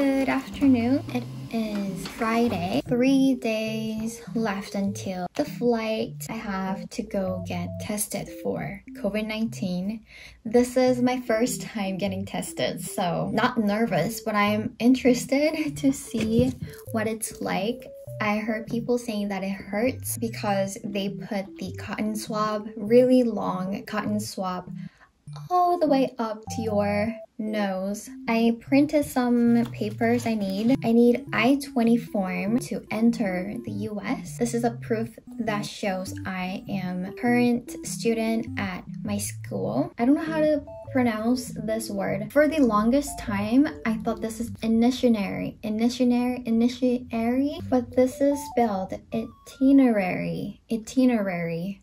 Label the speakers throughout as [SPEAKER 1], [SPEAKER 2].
[SPEAKER 1] Good afternoon. It is Friday. Three days left until the flight. I have to go get tested for COVID 19. This is my first time getting tested, so not nervous, but I'm interested to see what it's like. I heard people saying that it hurts because they put the cotton swab, really long cotton swab, all the way up to your nose. I printed some papers I need. I need I-20 form to enter the US. This is a proof that shows I am current student at my school. I don't know how to pronounce this word. For the longest time, I thought this is initiatory, initiatory, initiatory, but this is spelled itinerary, itinerary.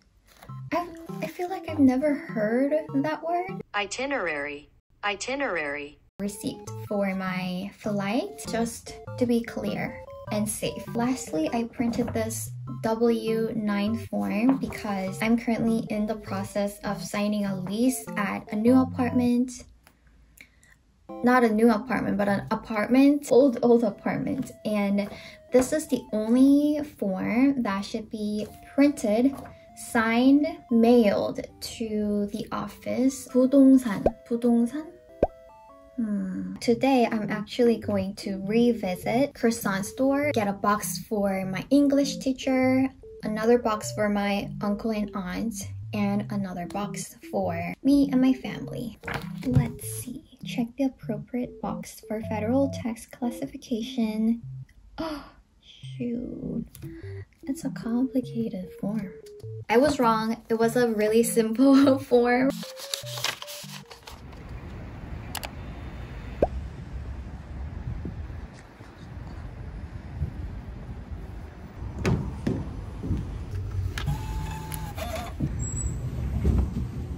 [SPEAKER 1] I, I feel like I've never heard that word.
[SPEAKER 2] Itinerary. Itinerary.
[SPEAKER 1] Receipt for my flight, just to be clear and safe. Lastly, I printed this W9 form because I'm currently in the process of signing a lease at a new apartment. Not a new apartment, but an apartment, old, old apartment. And this is the only form that should be printed, signed, mailed to the office. 부동산, 부동산? Hmm. Today, I'm actually going to revisit Croissant store, get a box for my English teacher, another box for my uncle and aunt, and another box for me and my family. Let's see. Check the appropriate box for federal tax classification. Oh, shoot. It's a complicated form. I was wrong. It was a really simple form.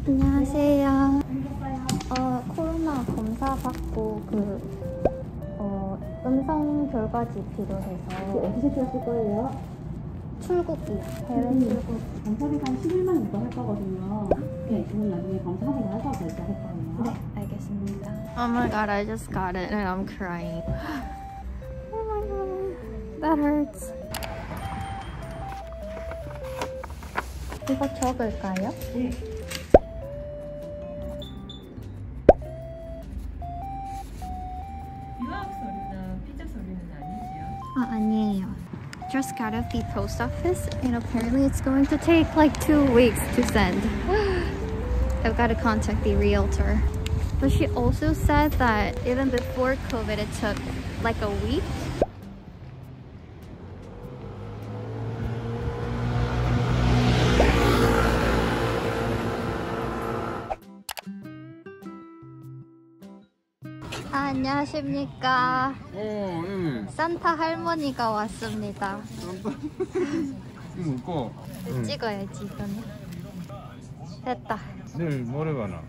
[SPEAKER 1] 안녕하세요. 어, 코로나 검사 받고 그 어, 음성 결과지 필요해서
[SPEAKER 3] 어디서 키웠을 거예요?
[SPEAKER 1] 출국이요. 해외 출국.
[SPEAKER 3] 검사비가 한 11만 정도 할 거거든요. 네, 그건 나중에 검사하고 나서 결제할 거예요.
[SPEAKER 1] 네, 알겠습니다. Oh my god, I just got it and I'm crying. Oh my god, that hurts. 이거 적을까요?
[SPEAKER 3] 네.
[SPEAKER 1] Out the post office and apparently it's going to take like two weeks to send. I've got to contact the realtor. But she also said that even before COVID it took like a week. 안녕하십니까.
[SPEAKER 4] 어, 응.
[SPEAKER 1] 산타 할머니가 왔습니다.
[SPEAKER 4] 이거 먹고
[SPEAKER 1] 찍어야지 이거는. 됐다.
[SPEAKER 4] 내일 모레 가나?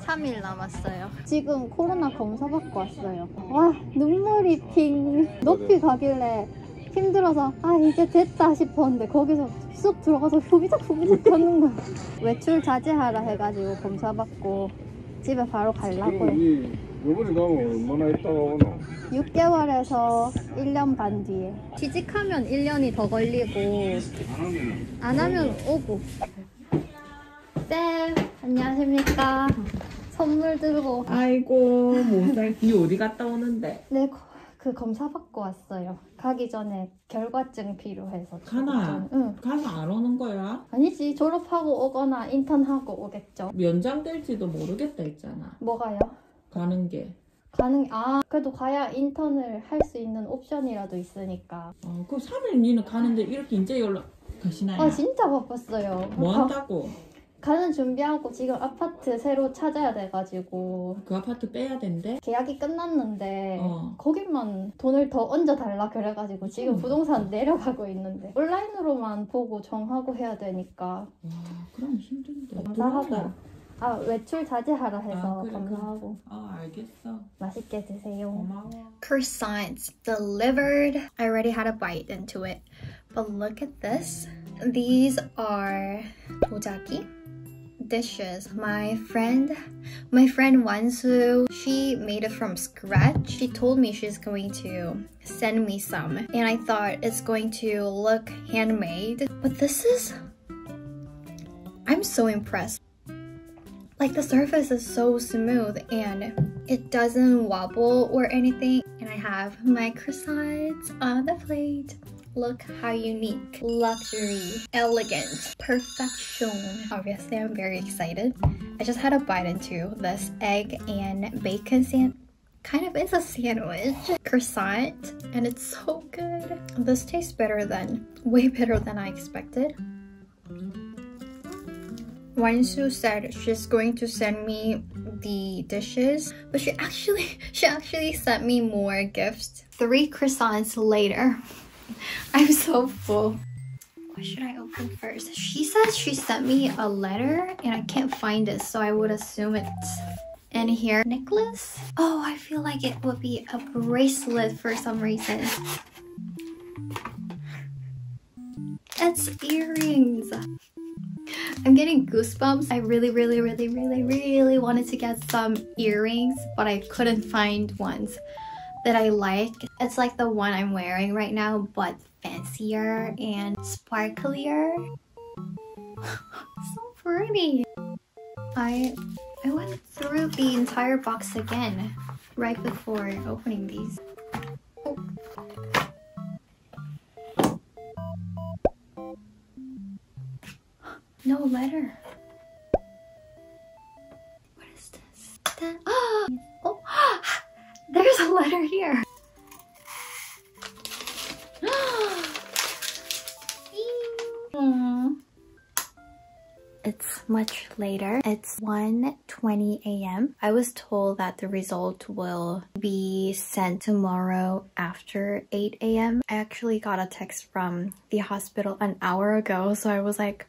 [SPEAKER 1] 3일 남았어요. 지금 코로나 검사 받고 왔어요. 와 눈물이 핑 높이 가길래 힘들어서 아 이제 됐다 싶었는데 거기서 쑥 들어가서 후비적 후비적 하는 거야. 외출 자제하라 해가지고 검사 받고 집에 바로 가려고요.
[SPEAKER 4] 이 요번에 가면 얼마나 있다가 오노?
[SPEAKER 1] 6개월에서 1년 반 뒤에 취직하면 1년이 더 걸리고
[SPEAKER 4] 안 하면
[SPEAKER 1] 오고 쌤 안녕하십니까 선물 들고
[SPEAKER 5] 아이고 못살 이 어디 갔다 오는데
[SPEAKER 1] 네, 거- 그 검사 받고 왔어요. 가기 전에 결과증 필요해서.
[SPEAKER 5] 가나?
[SPEAKER 1] 응.
[SPEAKER 5] 가서 안 오는 거야?
[SPEAKER 1] 아니지 졸업하고 오거나 인턴하고 오겠죠.
[SPEAKER 5] 면장될지도 모르겠다 했잖아
[SPEAKER 1] 뭐가요?
[SPEAKER 5] 가는 게
[SPEAKER 1] 가능 아 그래도 가야 인턴을 할 수 있는 옵션이라도 있으니까.
[SPEAKER 5] 어, 그 3일 니는 가는데 이렇게 이제 연락 가시나요?
[SPEAKER 1] 아 진짜 바빴어요.
[SPEAKER 5] 뭐
[SPEAKER 1] 가,
[SPEAKER 5] 한다고?
[SPEAKER 1] 가는 준비하고 지금 아파트 새로 찾아야 돼가지고
[SPEAKER 5] 그 아파트 빼야 된대?
[SPEAKER 1] 계약이 끝났는데
[SPEAKER 5] 어.
[SPEAKER 1] 거기만 돈을 더 얹어 달라 그래가지고 지금
[SPEAKER 5] 음.
[SPEAKER 1] 부동산 내려가고 있는데 온라인으로만 보고 정하고 해야 되니까
[SPEAKER 5] 와 그럼 힘든데 들어오나?
[SPEAKER 1] 아 외출 자제하라 해서
[SPEAKER 5] 아, 그래,
[SPEAKER 1] 검사하고
[SPEAKER 5] 아 알겠어
[SPEAKER 1] 맛있게 드세요.
[SPEAKER 5] 고마워
[SPEAKER 1] Croissants delivered. I already had a bite into it, but look at this. These are 도자기, dishes. My friend, my friend Wansu, she made it from scratch. She told me she's going to send me some, and I thought it's going to look handmade. But this is, I'm so impressed. Like the surface is so smooth and it doesn't wobble or anything. And I have my croissants on the plate. Look how unique, luxury, elegant, perfection. Obviously, I'm very excited. I just had a bite into this egg and bacon sandwich kind of is a sandwich croissant and it's so good this tastes better than way better than i expected Wansu said she's going to send me the dishes, but she actually she actually sent me more gifts. Three croissants later. I'm so full. What should I open first? She says she sent me a letter and I can't find it, so I would assume it's in here. Necklace? Oh, I feel like it would be a bracelet for some reason. It's earrings. I'm getting goosebumps. I really, really, really, really, really wanted to get some earrings, but I couldn't find ones that I like. It's like the one I'm wearing right now, but fancier and sparklier. so pretty. I I went through the entire box again right before opening these. No letter. What is this? That, oh, oh, there's a letter here. It's much later. It's 1.20 a.m. I was told that the result will be sent tomorrow after 8 a.m. I actually got a text from the hospital an hour ago, so I was like,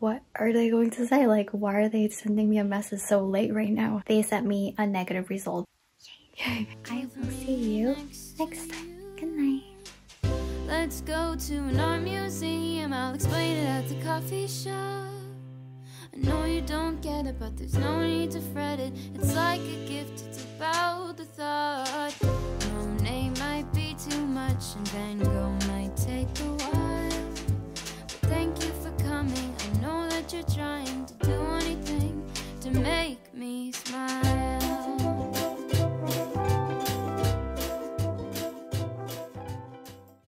[SPEAKER 1] what are they going to say? Like, why are they sending me a message so late right now? They sent me a negative result. Yay. I will see you next time. Good night.
[SPEAKER 6] Let's go to an art museum. I'll explain it at the coffee shop. I know you don't get it, but there's no need to fret it. It's like a gift, it's about the thought. Might be too much, and Van Gogh might take